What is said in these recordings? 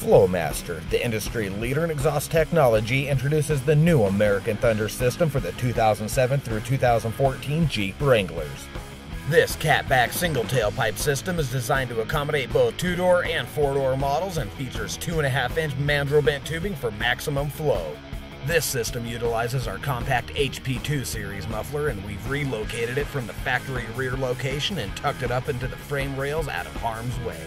Flowmaster, the industry leader in exhaust technology, introduces the new American Thunder system for the 2007 through 2014 Jeep Wranglers. This catback single tailpipe system is designed to accommodate both two door and four door models and features 2.5 inch mandrel bent tubing for maximum flow. This system utilizes our compact HP2 series muffler, and we've relocated it from the factory rear location and tucked it up into the frame rails out of harm's way.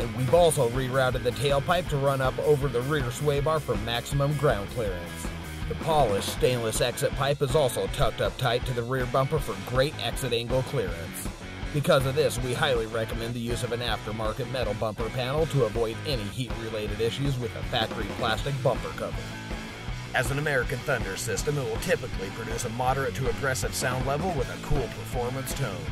And we've also rerouted the tailpipe to run up over the rear sway bar for maximum ground clearance. The polished stainless exit pipe is also tucked up tight to the rear bumper for great exit angle clearance. Because of this, we highly recommend the use of an aftermarket metal bumper panel to avoid any heat related issues with a factory plastic bumper cover. As an American Thunder system, it will typically produce a moderate to aggressive sound level with a cool performance tone.